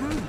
Ugh.